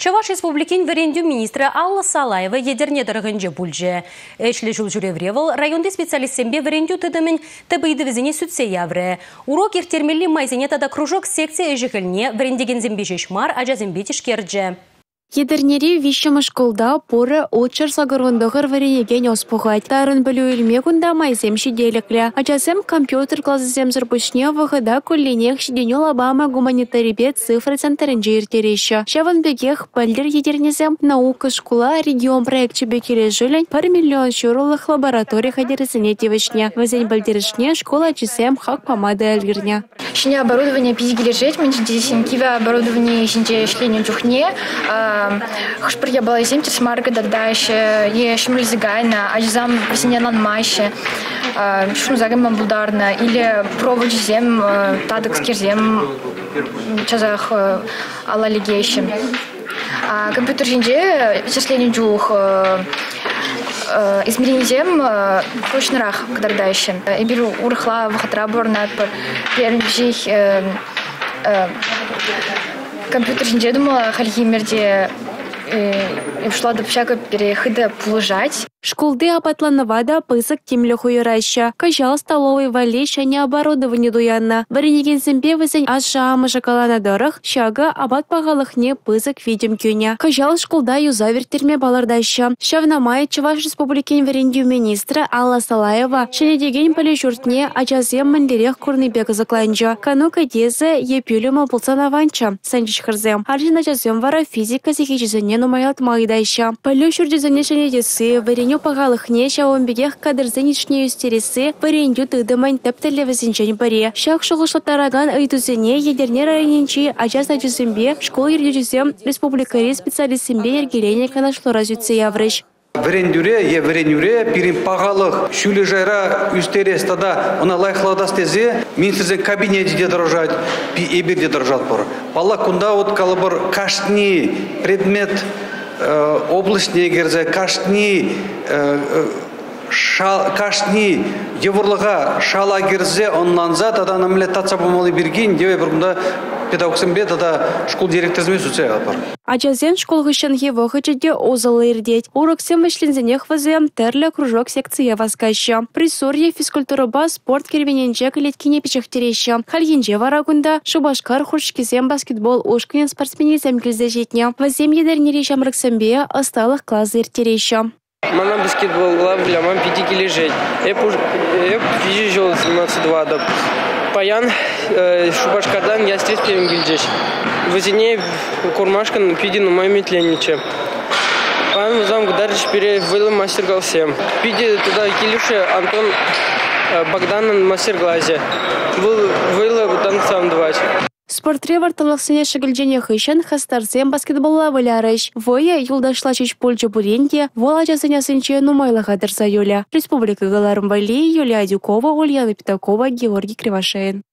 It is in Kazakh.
Чаваш Республикин варендю министрі Алла Салаева едерне дырығынжы бүлжі. Эшлі жыл жүревревыл районды специалистсембе варендю тыдымын тыбыйды візіне сүтсе явры. Урок ертермелі майзене тада кружок секция эжігіліне варендеген зембе жешмар ажазембе тишкерджі. Едернери вишшама школда поры отчар сагарвандығыр варенеген оспуғайт. Тарын білу илме күнда майзем шиделіклі. Ачасем компьютер классызем зырпышне вғыда көлленех шиденел Обама гуманитарибет цифры центрінже ертереші. Шаван бегех пәлдер едернезем наука школа регион проектче бекеле жилен пар миллион шурулых лаборатория хадересіне тевішне. Вазен бәлдерішне школа ачасем хак помады әлгірне. Шине оборудование пизгилежет, мен здесь оборудование шинче шление джухне, Хшпыр я была изем марга дагдайше, е шмры зигайна, ажзам весенелан майше, шум загам булдарна, или провод зем, тадык скерзем, чазах лигейшим. Компьютер жинже, числение джух, измерензем точнырах кадардайшим. Эбир урхла вахатра борнат пар первых компьютер жинже думала хальгимерде шла до всякого перехода плужать. Школды апатланывада пысык темлі хуйырайша. Кажал столовой вале шане оборудование дуянна. Бірінеген зімбе візін аз жаамы жақалана дырық, шага абат пағалықне пысык видим күйне. Кажал школда юзавертерме балардайша. Шавнамай Чуваш Республикин верендю министра Алла Салаева шенедеген палі жұртне ачазем міндерек курныбек закланжа. Кану кадезе епюлема пулсан аванча. Санчиш хырзем. Аржин ачазем вара физика зихичізіне нумаят майдайша. Палі жүрдізіне шенедесі верен Вареню пағалықне шауынбегех кадырзен үстересі вареню тыдыман тәптілі візінчен баре. Шақ шұғышлаттараган ыйтузене едерне районенчи ажаз ажызымбе школ ергежізем республикари специалистімбе ергелене канашлора зүтсе яврыш. Врендюре, е врендюре, пирин пағалық, шүлі жайра үстерес тада, она лайхладас тезе, министрзе кабинете де дрожать, пи эбир де дрожат пор. Пала кунда вот калабар кашни предмет Э, областне керзе кашни э, э, кашни еврлыга шала кирзе оннанза тада намле татса бумалы биргин деве бургунда педагогсембе тада школ директорзме суце алпар. Ачазен школ гышын его хычыде озалы ирдеть. Урок сем вышлензенех вазем терле кружок секция васкаща. Присорье физкультура ба спорт кервененче килеткине пичехтереща. Хальинже варагунда шубашкар хуршкизем баскетбол ушкин спортсменизем килзе жетне. Вазем едернере шамрыксембе осталых класс иртереща. Мана баскетболға білемін пиди кележет. Эп физи жол 22 да. Паян, э, Шубашкардан ястреплерин В Вызине курмашкан пидин умай метленниче. Паян узам гдарыш пере вылы мастер-галсе. Пиди туда килюше Антон э, Богдан мастер-глазе. Вылы танцам давать. Спортре вартылықсыне шігілжене хыщан хастарсен баскетболла вылярыш. Вое юлдашла чеч пульчы буренде, вола жасыня Юля. Республика Галарым Юлия Дюкова, Ульяна Питакова, Георгий Кривошеин.